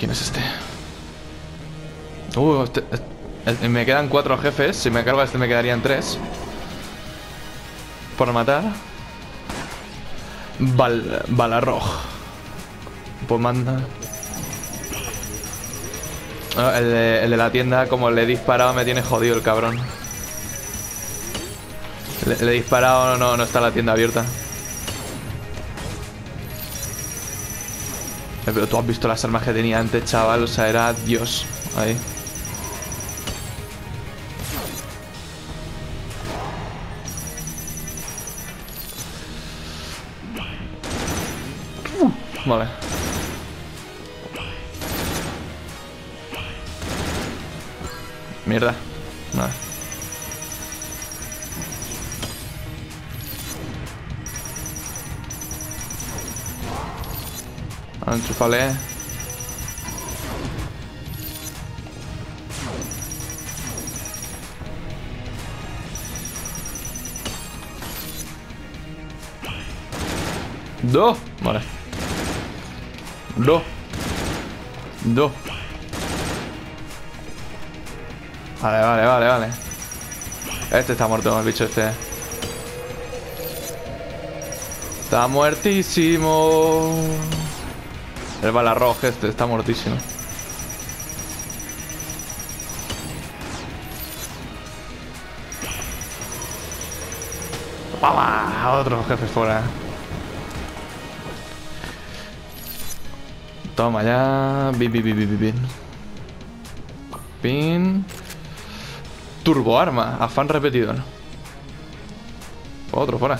¿Quién es este? Uh, este- me quedan cuatro jefes. Si me cargo este me quedarían tres. Por matar. Bal Balarroj. Pues manda. Ah, el, de, la tienda, como le he disparado, me tiene jodido el cabrón. Le, le he disparado, no, no está la tienda abierta. Pero tú has visto las armas que tenía antes, chaval. O sea, era Dios. Ahí. Vale. Mierda. Vale. Enchúfale. Dos. Vale. Dos. Dos. Vale, vale, vale, vale. Este está muerto, el bicho este. Está muertísimo. El balarrojo este está muertísimo. ¡Vamos! Otro jefe fuera. Toma ya. Bin, bin, bin, bin, bin. Turbo arma. Afán repetido. Otro fuera.